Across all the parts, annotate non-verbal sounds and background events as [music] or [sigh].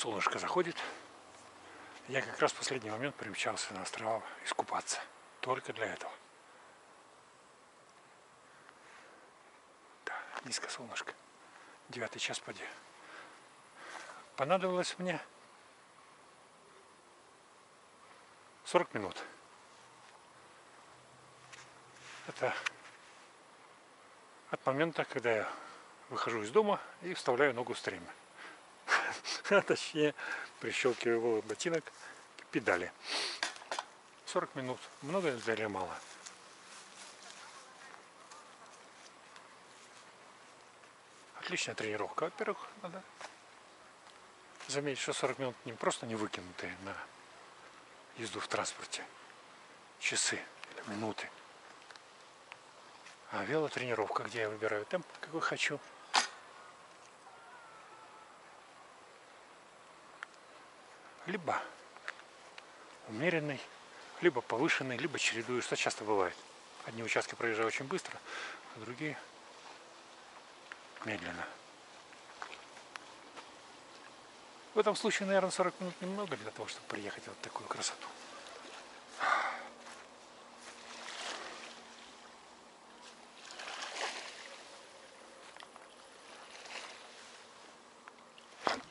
солнышко заходит. Я как раз в последний момент примчался на острова искупаться. Только для этого. Да, низко солнышко. Девятый час поди. Понадобилось мне 40 минут. Это от момента, когда я выхожу из дома и вставляю ногу в стремя. [laughs] А точнее, прищелкиваю ботинок к педали. 40 минут. Много или мало? Отличная тренировка. Во-первых, надо заметить, что 40 минут не просто не выкинутые на езду в транспорте. Часы или минуты. А велотренировка, где я выбираю темп, какой хочу. Либо умеренный, либо повышенный, либо чередую, что часто бывает. Одни участки проезжаю очень быстро, а другие медленно. В этом случае, наверное, 40 минут немного для того, чтобы приехать вот такую красоту.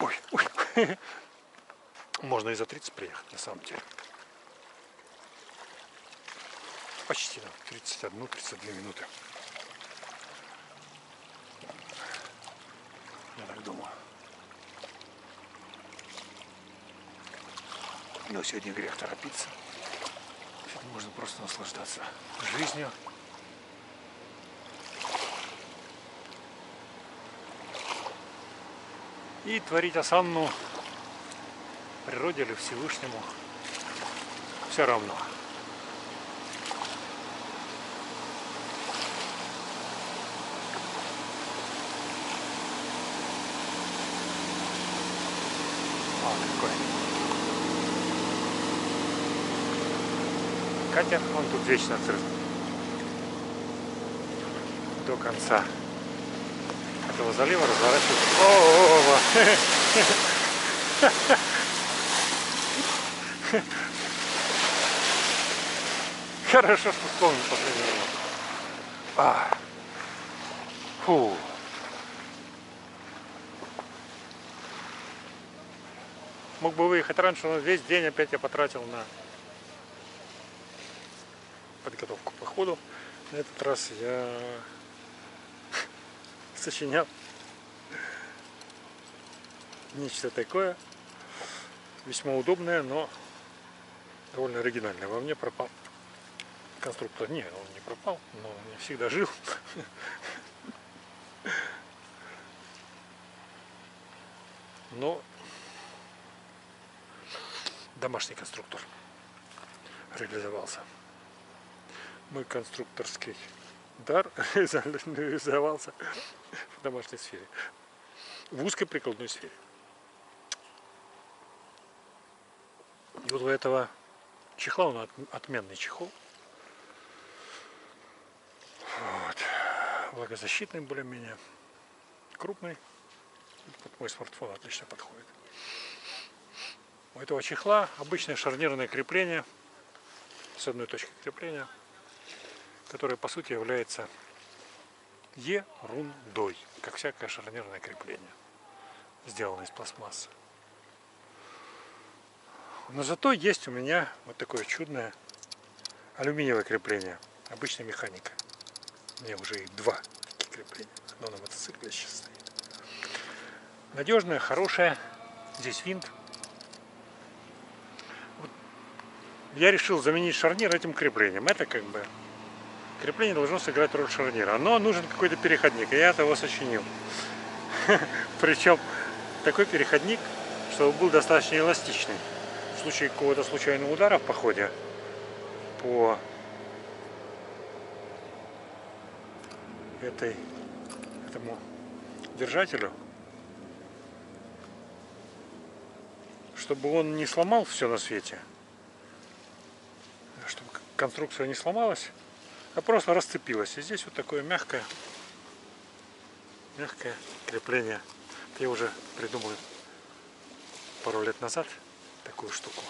Ой, ой. Можно и за 30 приехать, на самом деле. Почти, да, 31-32 минуты. Я так думаю. Но сегодня грех торопиться. Сегодня можно просто наслаждаться жизнью. И творить осанну природе или Всевышнему все равно. Катер, он тут вечно открыт. До конца этого залива разворачивается. О, -о, -о, -о. [laughs] Хорошо, что вспомнил последний раз. А. Фу. Мог бы выехать раньше, но весь день опять я потратил на подготовку к походу. На этот раз я [laughs] сочинял нечто такое, весьма удобное, но довольно оригинальное. Во мне пропал конструктор. Не, он не пропал, но не всегда жил. Но домашний конструктор реализовался. Мой конструкторский дар [laughs] реализовался в домашней сфере. В узкой прикладной сфере. И вот у этого чехла, он отменный чехол. Вот. Влагозащитный более-менее. Крупный. Под мой смартфон отлично подходит. У этого чехла обычное шарнирное крепление с одной точкой крепления, которое по сути является ерундой, как всякое шарнирное крепление, сделано из пластмассы. Но зато есть у меня вот такое чудное алюминиевое крепление, обычная механика. У меня уже их два таких крепления. Одно на мотоцикле сейчас стоит. Надежное, хорошее. Здесь винт. Вот. Я решил заменить шарнир этим креплением. Это как бы крепление должно сыграть роль шарнира. Но нужен какой-то переходник, и я его сочинил. [laughs] Причем такой переходник, чтобы был достаточно эластичный. Случае какого-то случайного удара в походе по этой, этому держателю, чтобы он не сломал все на свете, чтобы конструкция не сломалась, а просто расцепилась. И здесь вот такое мягкое, мягкое крепление. Я уже придумал пару лет назад такую штуку.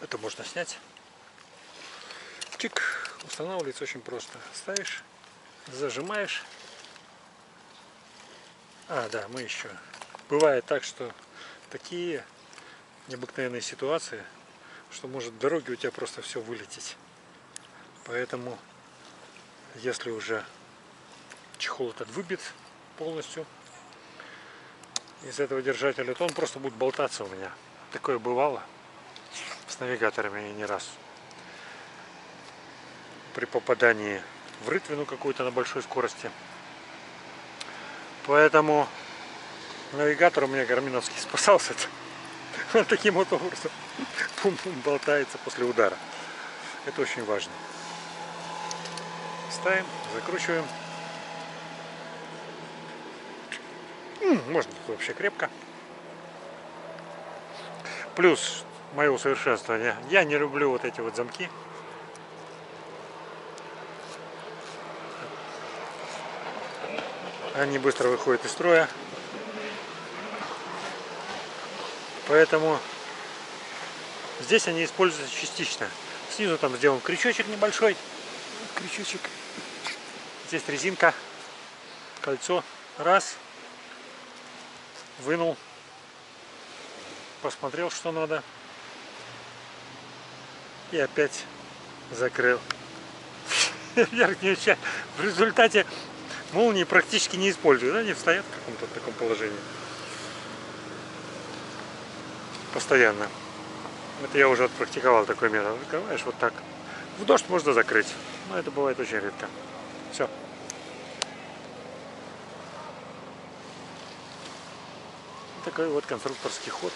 Это можно снять. Чик. Устанавливается очень просто. Ставишь, зажимаешь. А, да, мы еще. Бывает так, что такие необыкновенные ситуации, что может в дороге у тебя просто все вылететь. Поэтому, если уже чехол этот выбит полностью из этого держателя, то он просто будет болтаться у меня. Такое бывало с навигаторами не раз. При попадании в рытвину какую-то на большой скорости. Поэтому навигатор у меня гарминовский [laughs] спасался таким вот образом [laughs] болтается после удара. Это очень важно. Ставим, закручиваем. Можно вообще крепко. Плюс мое усовершенствование. Я не люблю вот эти вот замки. Они быстро выходят из строя. Поэтому здесь они используются частично. Снизу там сделан крючочек небольшой. Крючочек. Здесь резинка. Кольцо. Раз. Вынул. Посмотрел, что надо и опять закрыл [laughs] верхнюю часть. В результате молнии практически не используют, они стоят в каком-то таком положении. Постоянно. Это я уже отпрактиковал такой метод. Закрываешь вот так. В дождь можно закрыть, но это бывает очень редко. Все. Такой вот конструкторский ход.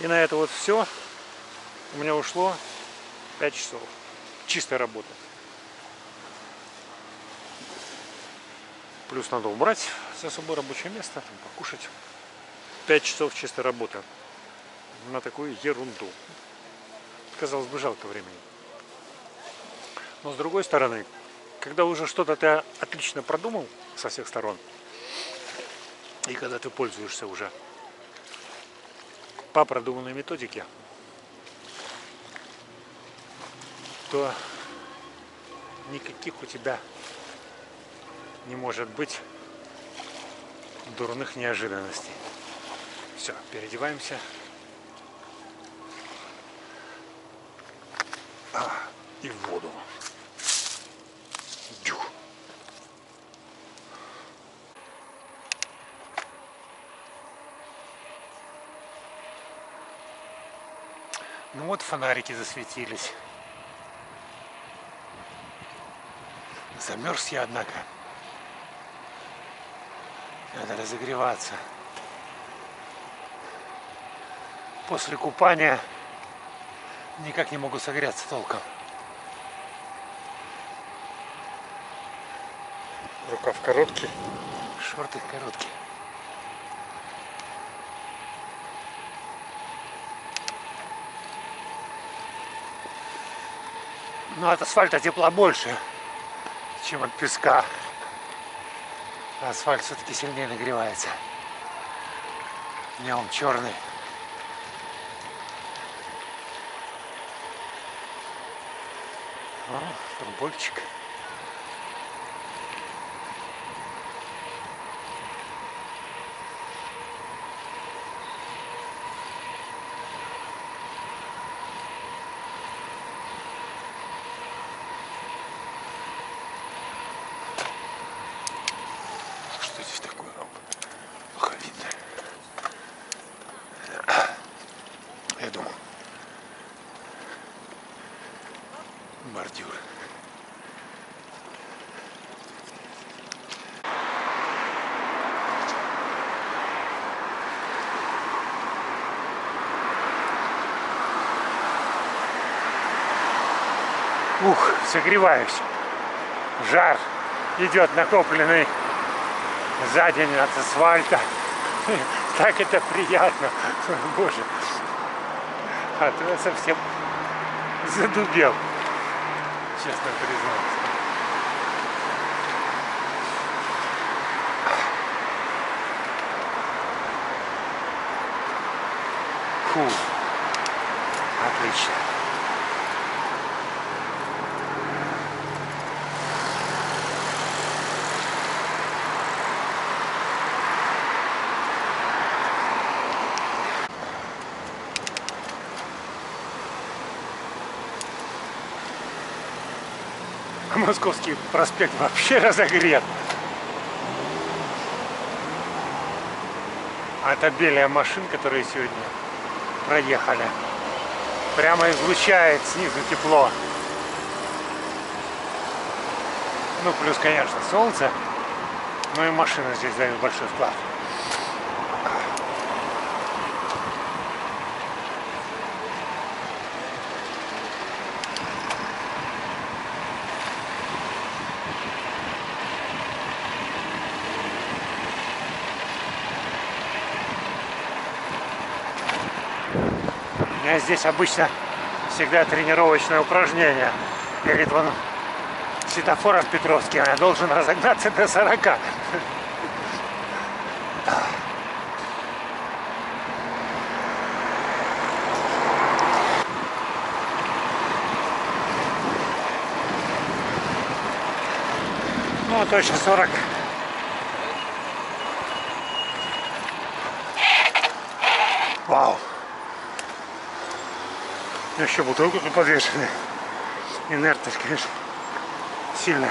И на это вот все у меня ушло 5 часов чистой работы. Плюс надо убрать за собой рабочее место, там, покушать. 5 часов чистой работы на такую ерунду. Казалось бы, жалко времени. Но с другой стороны, когда уже что-то ты отлично продумал со всех сторон, и когда ты пользуешься уже по продуманной методике, то никаких у тебя не может быть дурных неожиданностей. Все, переодеваемся. А, и в воду. Ну вот фонарики засветились. Замерз я, однако. Надо разогреваться. После купания никак не могу согреться толком. Рукав короткий, шорты короткие. Но от асфальта тепла больше, чем от песка. Асфальт все-таки сильнее нагревается. Днем черный. О, футбольчик. Ух, согреваюсь. Жар идет накопленный за день от асфальта. [laughs] Так это приятно. [laughs] Боже. А то я совсем задубел. Честно признаться. Фу. Отлично. Московский проспект вообще разогрет. А это белая машин, которые сегодня проехали. Прямо излучает снизу тепло. Ну, плюс, конечно, солнце. Ну и машина здесь дает большой вклад. У меня здесь обычно всегда тренировочное упражнение. Перед вон светофором Петровским я должен разогнаться до 40. Ну, точно 40. Еще бутылку тут подвешены. Инертность, конечно, сильно.